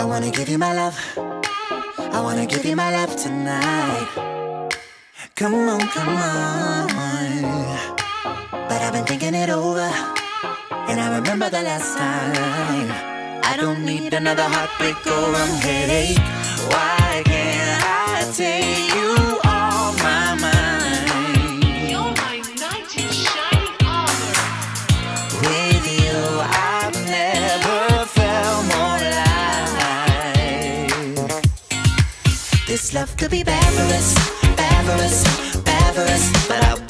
I wanna give you my love. I wanna give you my love tonight. Come on, come on. But I've been thinking it over. And I remember the last time. I don't need another heartbreak or a headache. This love could be barbarous, barbarous, barbarous, but I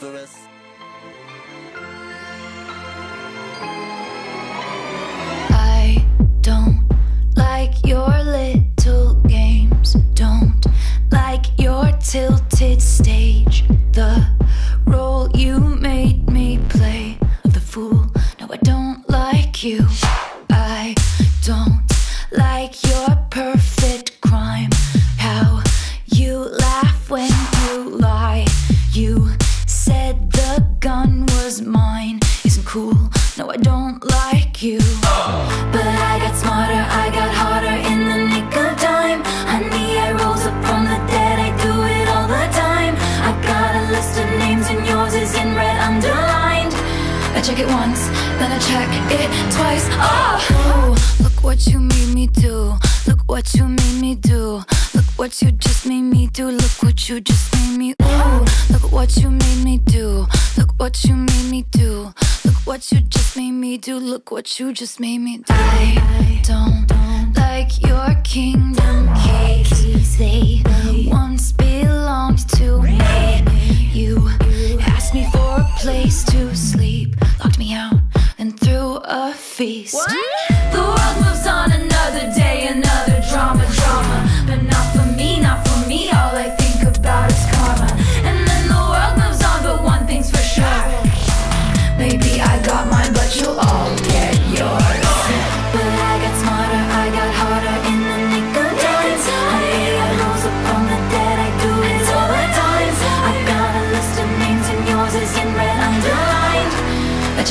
for us. I don't like your little games. Don't like your tilted stage. The role you made me play of the fool. No, I don't like you. I don't like your was mine. Isn't cool. No, I don't like you. But I got smarter, I got harder in the nick of time. Honey, I rose up from the dead, I do it all the time. I got a list of names, and yours is in red underlined. I check it once, then I check it twice. Oh, look what you made me do. Look what you made me do. Look what you just made me do. Look what you just made me. Ooh, look what you made me do. Look what you made me do. Look what you just made me do. Look what you just made me do. I don't like your kingdom keys. They once belonged to me. You asked me for a place to sleep, locked me out, and threw a feast. The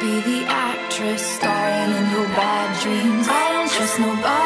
Be the actress starring in your bad dreams. I don't trust nobody.